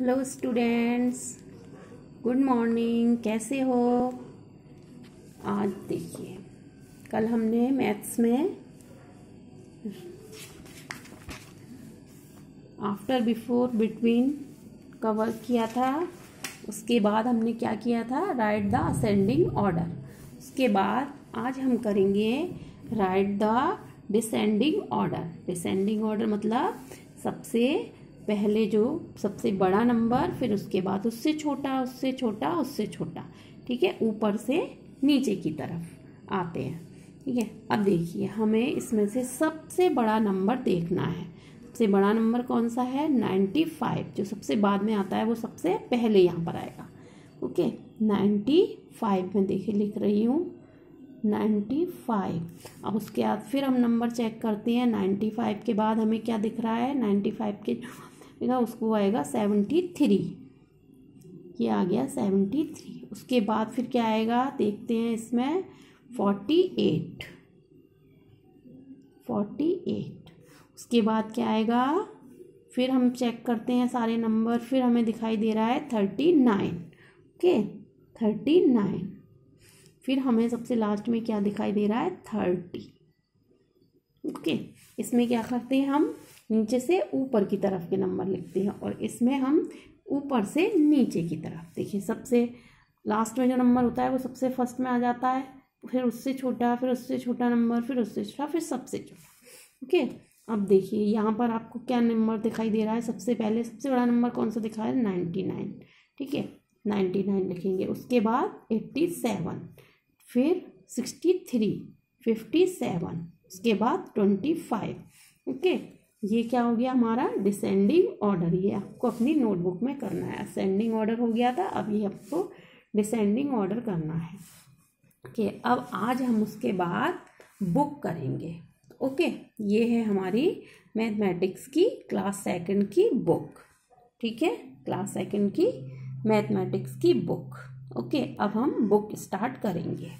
Hello students good morning कैसे हो? आज देखिए, कल हमने मैथ्स में आफ्टर बिफोर बिटवीन कवर किया था। उसके बाद हमने क्या किया था? राइट द असेंडिंग ऑर्डर उसके बाद आज हम करेंगे write the descending order descending order मतलब सबसे पहले जो सबसे बड़ा नंबर, फिर उसके बाद उससे छोटा उससे छोटा उससे छोटा, ठीक है? ऊपर से नीचे की तरफ़ आते हैं, ठीक है? अब देखिए, हमें इसमें से सबसे बड़ा नंबर देखना है। सबसे बड़ा नंबर कौन सा है? नाइन्टी फाइव, जो सबसे बाद में आता है, वो सबसे पहले यहाँ पर आएगा ओके नाइन्टी फाइव में देखिए, लिख रही हूँ नाइन्टी फाइव। अब उसके बाद फिर हम नंबर चेक करते हैं नाइन्टी फाइव के बाद हमें क्या दिख रहा है? नाइन्टी फाइव के देखा उसको आएगा सेवेंटी थ्री। ये आ गया सेवेंटी थ्री। उसके बाद फिर क्या आएगा, देखते हैं इसमें फोर्टी एट। Forty eight. उसके बाद क्या आएगा, फिर हम चेक करते हैं सारे नंबर, फिर हमें दिखाई दे रहा है thirty nine. Okay, thirty nine. फिर हमें सबसे लास्ट में क्या दिखाई दे रहा है थर्टी। Okay okay. इसमें क्या करते हैं हम नीचे से ऊपर की तरफ़ के नंबर लिखते हैं और इसमें हम ऊपर से नीचे की तरफ़, देखिए सबसे लास्ट में जो नंबर होता है वो सबसे फ़र्स्ट में आ जाता है, फिर उससे छोटा, फिर उससे छोटा नंबर, फिर उससे छोटा, फिर सबसे छोटा ओके अब देखिए यहाँ पर आपको क्या नंबर दिखाई दे रहा है, सबसे पहले सबसे बड़ा नंबर कौन सा दिखा है? नाइन्टी नाइन ठीक है? नाइन्टी नाइन लिखेंगे, उसके बाद एट्टी सेवन फिर सिक्सटी थ्री फिफ्टी सेवन उसके बाद ट्वेंटी फाइव ओके ये क्या हो गया हमारा? डिसेंडिंग ऑर्डर ये आपको अपनी नोटबुक में करना है। असेंडिंग ऑर्डर हो गया था, अब ये आपको डिसेंडिंग ऑर्डर करना है। ओके अब आज हम उसके बाद बुक करेंगे। ओके ये है हमारी मैथमेटिक्स की क्लास सेकंड की बुक ठीक है? क्लास सेकंड की मैथमेटिक्स की बुक ओके अब हम बुक स्टार्ट करेंगे।